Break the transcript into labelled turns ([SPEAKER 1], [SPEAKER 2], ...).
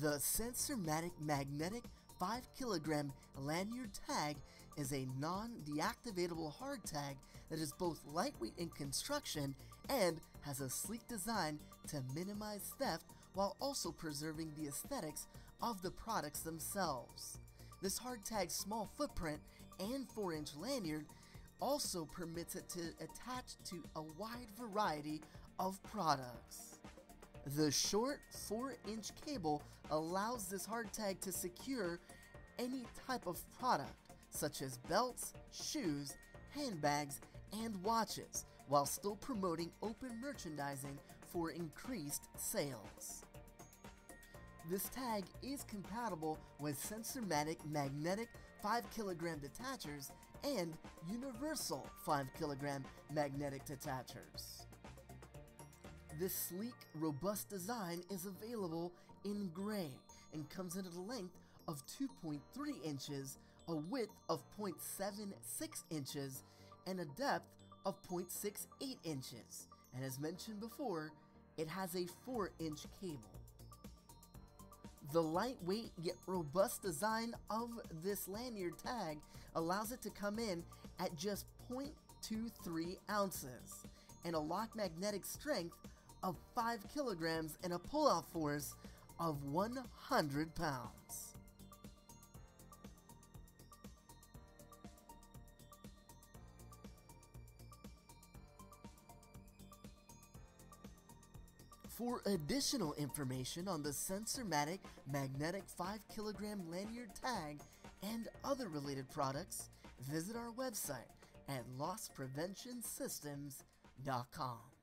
[SPEAKER 1] The Sensormatic Magnetic 5 kilogram lanyard tag is a non-deactivatable hard tag that is both lightweight in construction and has a sleek design to minimize theft while also preserving the aesthetics of the products themselves. This hard tag's small footprint and 4-inch lanyard also permits it to attach to a wide variety of products. The short 4-inch cable allows this hard tag to secure any type of product, such as belts, shoes, handbags, and watches, while still promoting open merchandising for increased sales. This tag is compatible with Sensormatic magnetic 5kg detachers and universal 5kg magnetic detachers. This sleek, robust design is available in gray and comes in at a length of 2.3 inches, a width of 0.76 inches, and a depth of 0.68 inches. And as mentioned before, it has a 4 inch cable. The lightweight yet robust design of this lanyard tag allows it to come in at just 0.23 ounces and a lock magnetic strength of 5 kilograms and a pull-out force of 100 pounds. For additional information on the Sensormatic Magnetic 5kg lanyard tag and other related products, visit our website at losspreventionsystems.com.